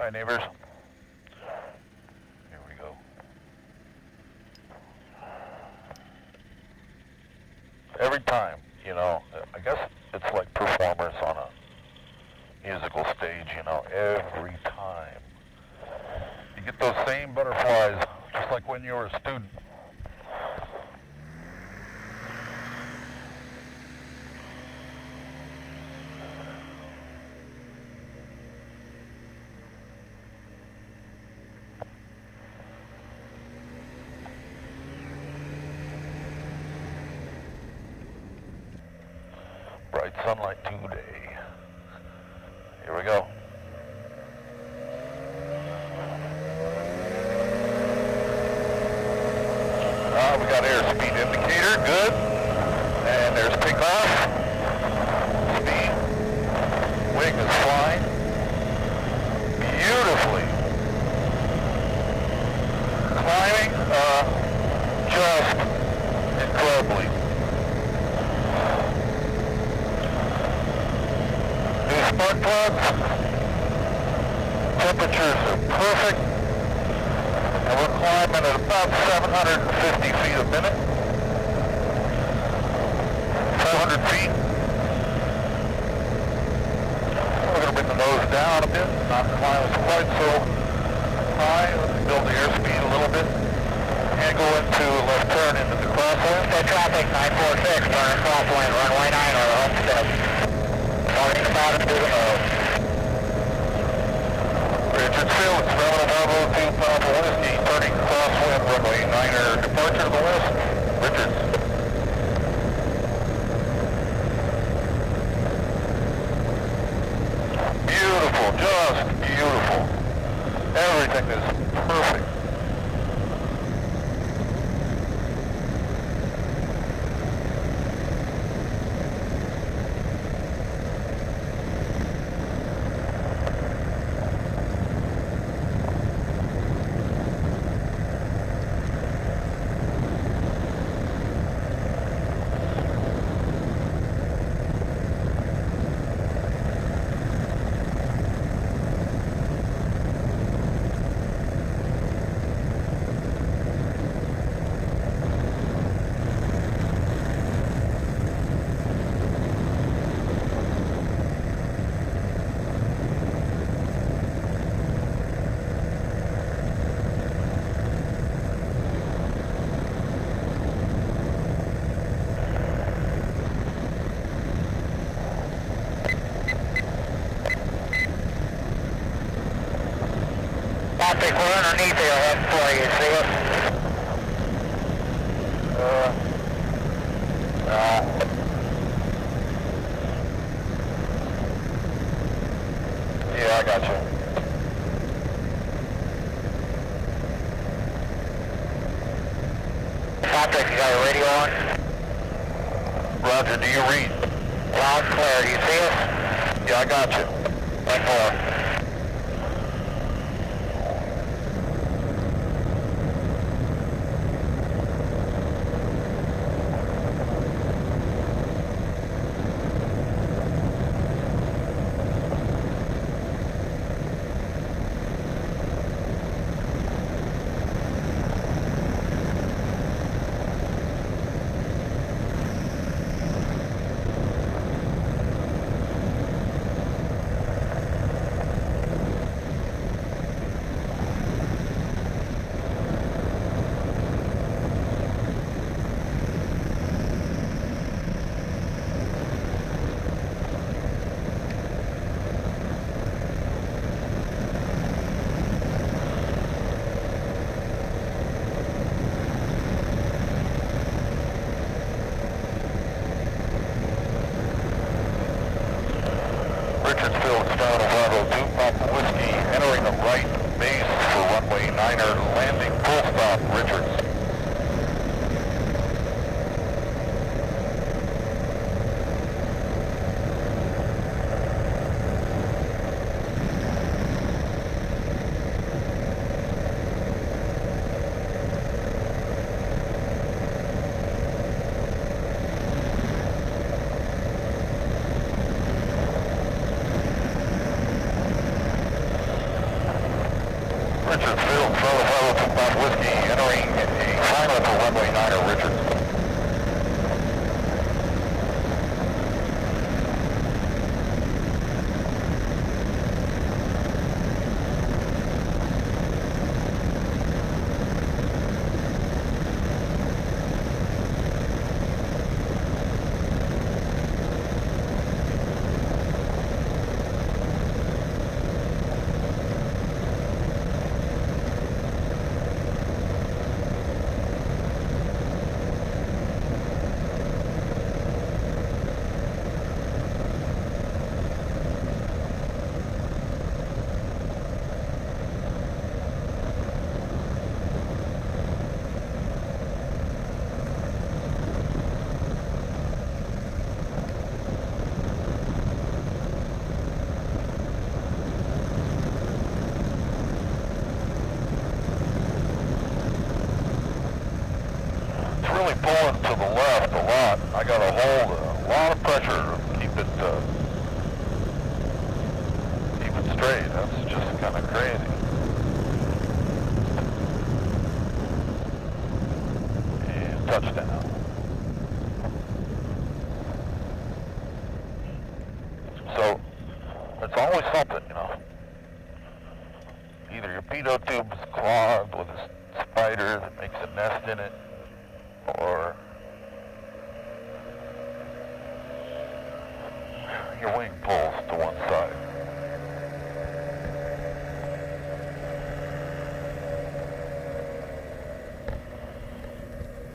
Hi, neighbors. Here we go. Every time, you know, I guess it's like performers on a musical stage, you know, every time. You get those same butterflies, just like when you were a student. Sunlight today. Here we go. Ah, we got airspeed indicator, good. And there's takeoff. Speed. Wing is flying. Beautifully. Climbing, uh, just incredibly. New spark plugs. Temperatures are perfect. And we're climbing at about 750 feet a minute. 400 feet. We're going to bring the nose down a bit, not climb quite so high. Let's build the airspeed a little bit. And go into left turn into the crosswind. Homestead traffic 946, turn crosswind, runway 9 or Homestead. Morning about it to the nose. Richardsville, it's Bravo Bravo 2 Papa Whiskey, turning crosswind, runway 9er, departure to the west. Richards. Beautiful, just beautiful. Everything is perfect. We're underneath for you, see us? Uh, uh, yeah, I got you. Patrick, you got your radio on? Roger, do you read? Loud and clear, do you see us? Yeah, I got you. Ten Richardsville, of Bravo 2 Papa Whiskey, entering the right base for runway 9er, landing full stop, Richards. Got to hold a lot of pressure to keep it uh, keep it straight. That's just kind of crazy. And touchdown. So it's always something, you know. Either your pitot tube's clogged with a spider that makes a nest in it, your wing pulled.